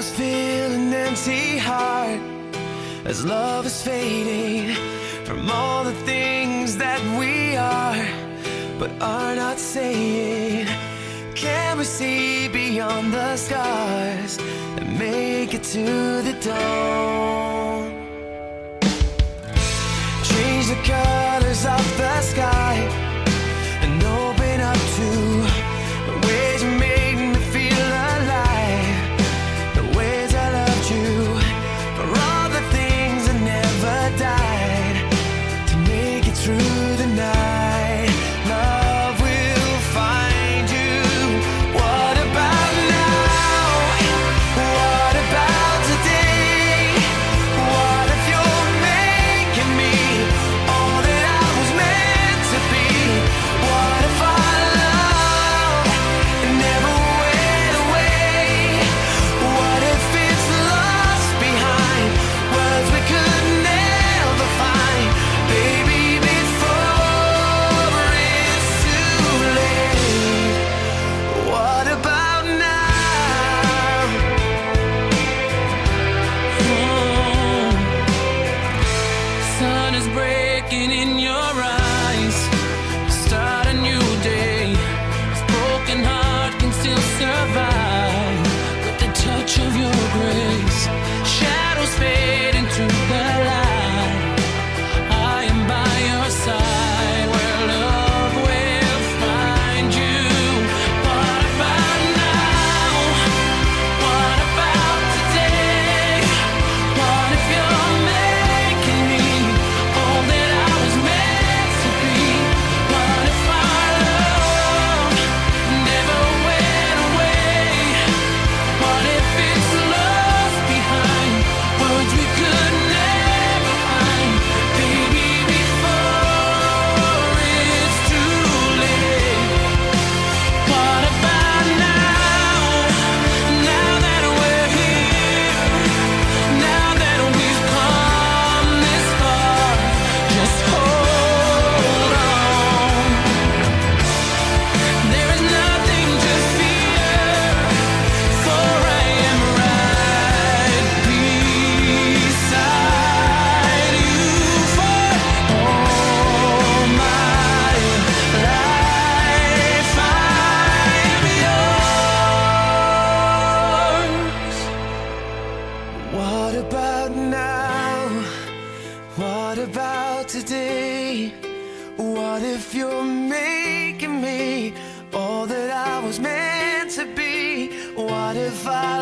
wheels an empty heart as love is fading from all the things that we are but are not saying. Can we see beyond the scars and make it to the dawn? breaking in your eyes. What about now? What about today? What if you're making me all that I was meant to be? What if I